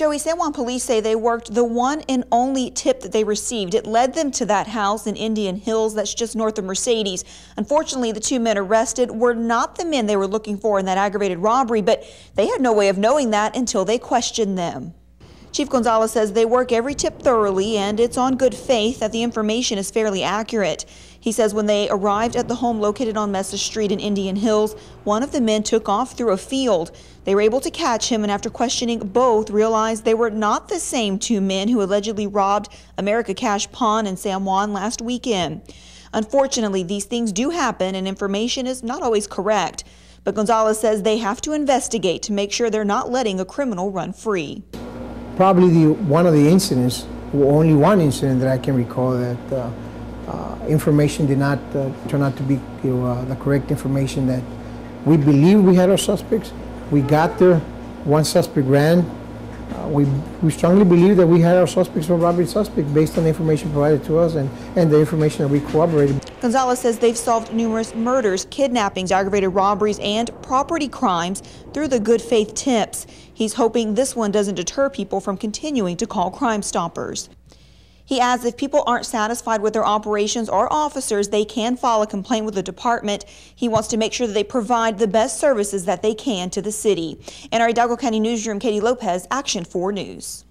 Joey, San Juan police say they worked the one and only tip that they received. It led them to that house in Indian Hills that's just north of Mercedes. Unfortunately, the two men arrested were not the men they were looking for in that aggravated robbery, but they had no way of knowing that until they questioned them. Chief Gonzalez says they work every tip thoroughly and it's on good faith that the information is fairly accurate. He says when they arrived at the home located on Mesa Street in Indian Hills, one of the men took off through a field. They were able to catch him and after questioning both realized they were not the same two men who allegedly robbed America Cash Pawn in San Juan last weekend. Unfortunately, these things do happen and information is not always correct. But Gonzalez says they have to investigate to make sure they're not letting a criminal run free probably the, one of the incidents, only one incident that I can recall that uh, uh, information did not uh, turn out to be you know, uh, the correct information that we believe we had our suspects. We got there, one suspect ran, we, we strongly believe that we had our suspects or robbery suspect based on the information provided to us and, and the information that we corroborated. Gonzalez says they've solved numerous murders, kidnappings, aggravated robberies, and property crimes through the good faith tips. He's hoping this one doesn't deter people from continuing to call Crime Stoppers. He adds if people aren't satisfied with their operations or officers, they can file a complaint with the department. He wants to make sure that they provide the best services that they can to the city. In our Hidalgo County Newsroom, Katie Lopez, Action 4 News.